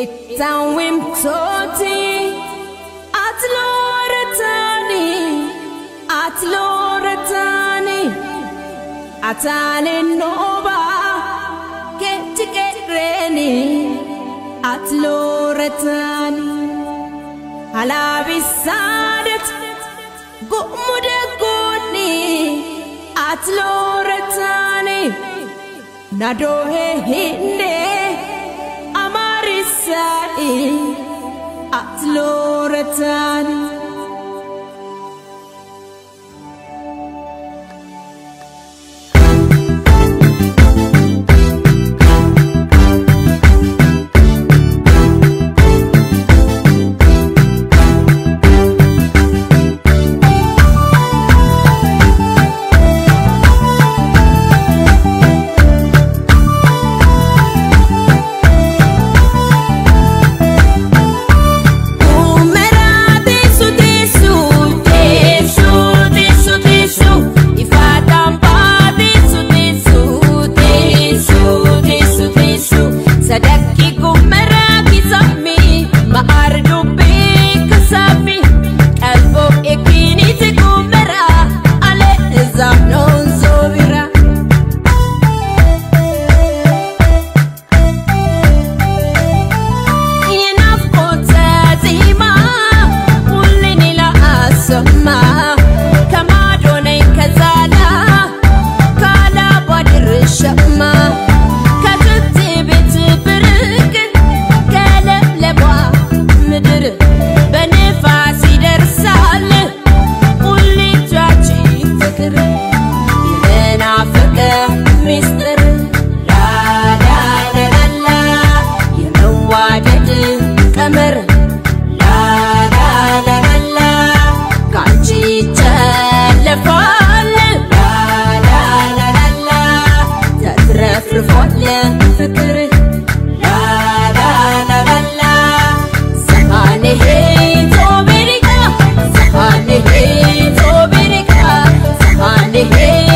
ìtàwìn tó ti àti lóore tani àti lóore tani àtàlẹ nọba kékeré ni àti lóore tani alábìsádẹt gòmùdẹgòní àti lóore tani nàdóhe hìndé. Ați lorățani más. Hey.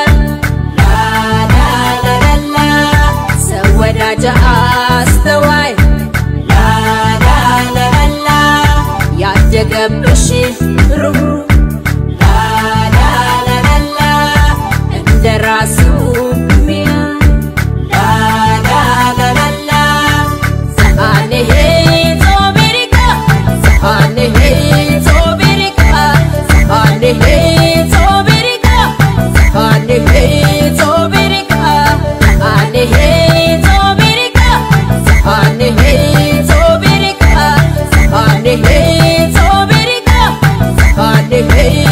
ወዳጅ አስተዋይ ያዳነ አላህ ያደገብ Hey